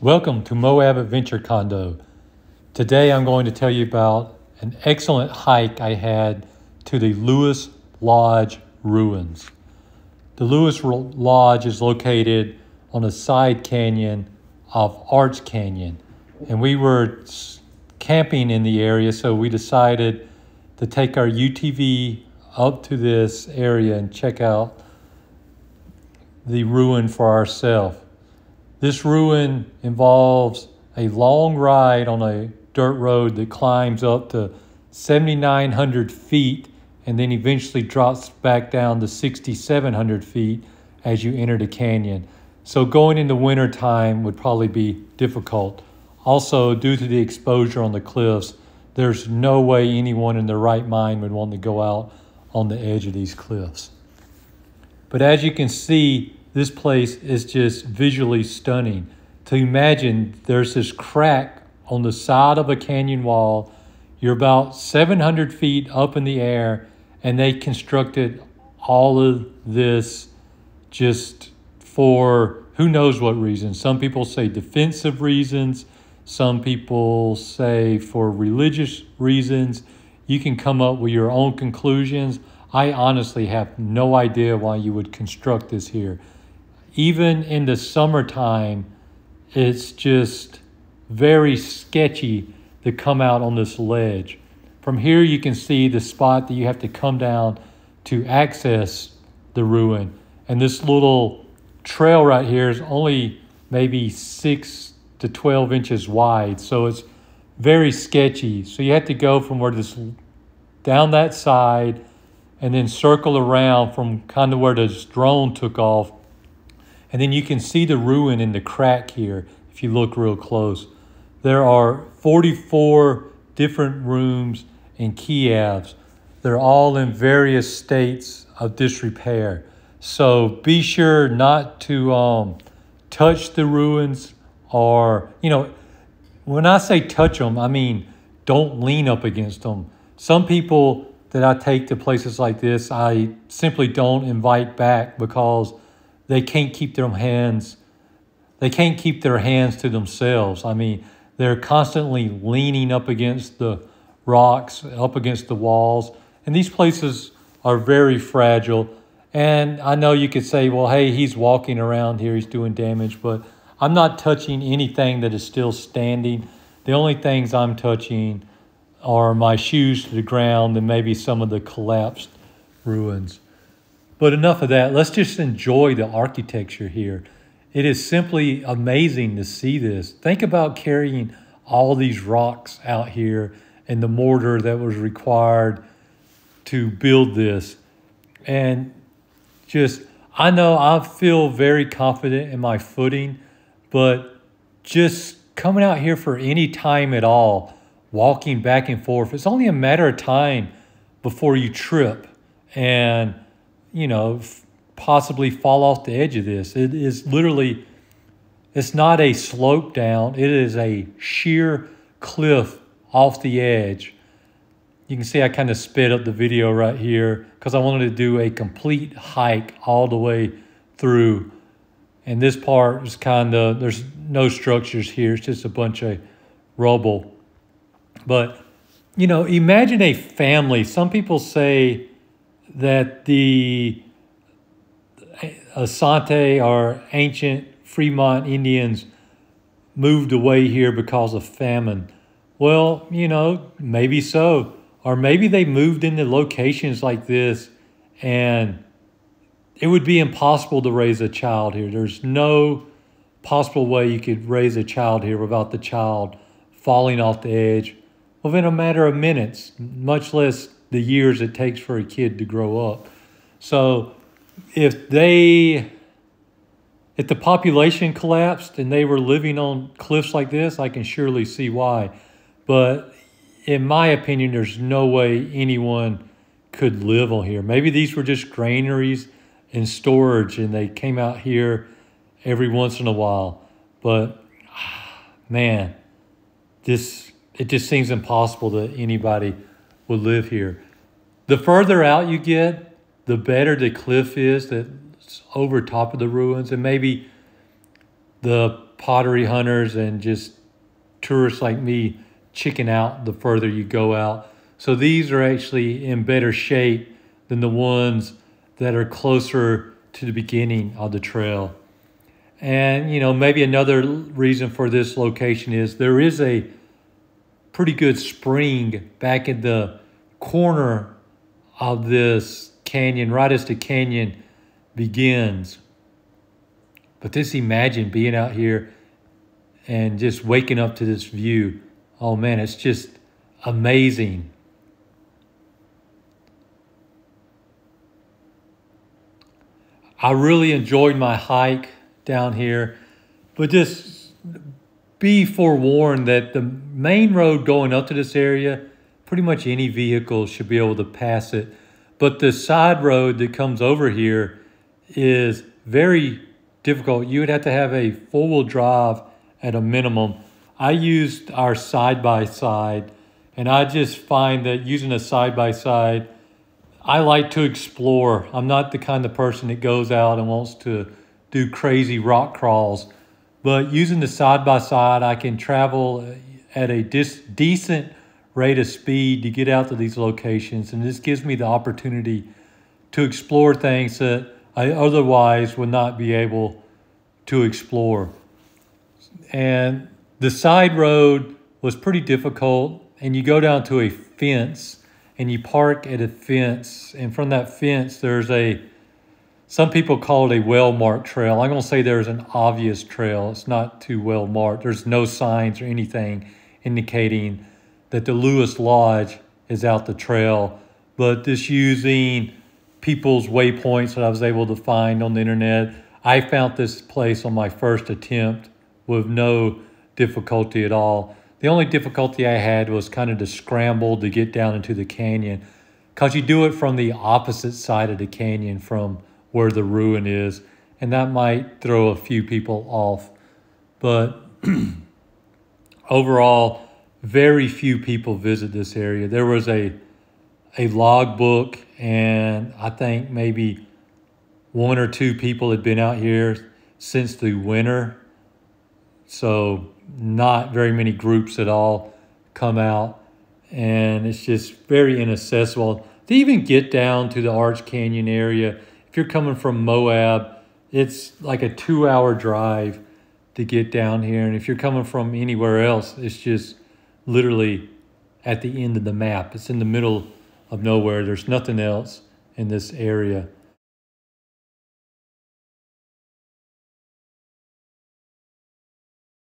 Welcome to Moab Adventure Condo. Today I'm going to tell you about an excellent hike I had to the Lewis Lodge ruins. The Lewis Lodge is located on a side canyon of Arch Canyon, and we were camping in the area, so we decided to take our UTV up to this area and check out the ruin for ourselves. This ruin involves a long ride on a dirt road that climbs up to 7,900 feet and then eventually drops back down to 6,700 feet as you enter the canyon. So going in the winter time would probably be difficult. Also, due to the exposure on the cliffs, there's no way anyone in their right mind would want to go out on the edge of these cliffs. But as you can see, this place is just visually stunning. To imagine there's this crack on the side of a canyon wall. You're about 700 feet up in the air, and they constructed all of this just for who knows what reasons. Some people say defensive reasons, some people say for religious reasons. You can come up with your own conclusions. I honestly have no idea why you would construct this here even in the summertime, it's just very sketchy to come out on this ledge. From here, you can see the spot that you have to come down to access the ruin. And this little trail right here is only maybe six to 12 inches wide. So it's very sketchy. So you have to go from where this, down that side and then circle around from kind of where this drone took off and then you can see the ruin in the crack here if you look real close. There are 44 different rooms in kivas. They're all in various states of disrepair. So be sure not to um, touch the ruins or, you know, when I say touch them, I mean don't lean up against them. Some people that I take to places like this, I simply don't invite back because they can't keep their hands they can't keep their hands to themselves. I mean, they're constantly leaning up against the rocks, up against the walls, and these places are very fragile. And I know you could say, well, hey, he's walking around here, he's doing damage, but I'm not touching anything that is still standing. The only things I'm touching are my shoes to the ground and maybe some of the collapsed ruins. But enough of that. Let's just enjoy the architecture here. It is simply amazing to see this. Think about carrying all these rocks out here and the mortar that was required to build this. And just, I know I feel very confident in my footing, but just coming out here for any time at all, walking back and forth, it's only a matter of time before you trip. And you know, possibly fall off the edge of this. It is literally, it's not a slope down, it is a sheer cliff off the edge. You can see I kind of sped up the video right here because I wanted to do a complete hike all the way through. And this part is kind of, there's no structures here. It's just a bunch of rubble. But, you know, imagine a family. Some people say that the Anasazi or ancient Fremont Indians moved away here because of famine. Well, you know, maybe so. Or maybe they moved into locations like this and it would be impossible to raise a child here. There's no possible way you could raise a child here without the child falling off the edge within a matter of minutes, much less the years it takes for a kid to grow up. So if they if the population collapsed and they were living on cliffs like this, I can surely see why. But in my opinion, there's no way anyone could live on here. Maybe these were just granaries and storage and they came out here every once in a while. But man, this it just seems impossible that anybody will live here. The further out you get, the better the cliff is that's over top of the ruins, and maybe the pottery hunters and just tourists like me chicken out the further you go out. So these are actually in better shape than the ones that are closer to the beginning of the trail. And, you know, maybe another reason for this location is there is a pretty good spring back in the corner of this canyon, right as the canyon begins. But just imagine being out here and just waking up to this view. Oh man, it's just amazing. I really enjoyed my hike down here, but just be forewarned that the main road going up to this area, pretty much any vehicle should be able to pass it. But the side road that comes over here is very difficult. You would have to have a four wheel drive at a minimum. I used our side by side, and I just find that using a side by side, I like to explore. I'm not the kind of person that goes out and wants to do crazy rock crawls, but using the side by side, I can travel at a dis- decent rate of speed to get out to these locations, and this gives me the opportunity to explore things that I otherwise would not be able to explore. And the side road was pretty difficult, and you go down to a fence and you park at a fence, and from that fence, there's a some people call it a well marked trail. I'm going to say there's an obvious trail. It's not too well marked. There's no signs or anything indicating that the Lewis Lodge is out the trail, but just using people's waypoints that I was able to find on the internet, I found this place on my first attempt with no difficulty at all. The only difficulty I had was kind of to scramble to get down into the canyon because you do it from the opposite side of the canyon from where the ruin is, and that might throw a few people off. But overall, very few people visit this area. There was a a logbook, and I think maybe one or two people had been out here since the winter. So not very many groups at all come out, and it's just very inaccessible. To even get down to the Arch Canyon area, if you're coming from Moab, it's like a two hour drive to get down here. And if you're coming from anywhere else, it's just literally at the end of the map. It's in the middle of nowhere. There's nothing else in this area.